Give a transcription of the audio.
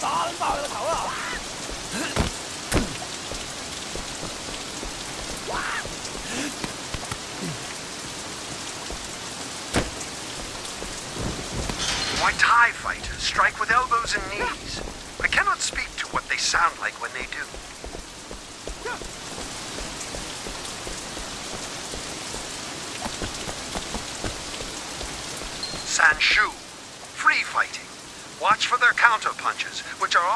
Muay Thai fighters strike with elbows and knees? I cannot speak to what they sound like when they do. Sanshou, free fighting. Watch for their counter punches, which are often